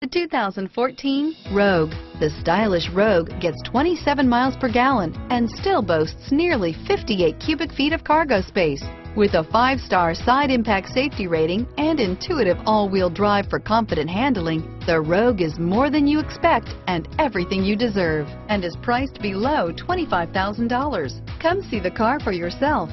The 2014 Rogue. The stylish Rogue gets 27 miles per gallon and still boasts nearly 58 cubic feet of cargo space. With a five-star side impact safety rating and intuitive all-wheel drive for confident handling, the Rogue is more than you expect and everything you deserve and is priced below $25,000. Come see the car for yourself.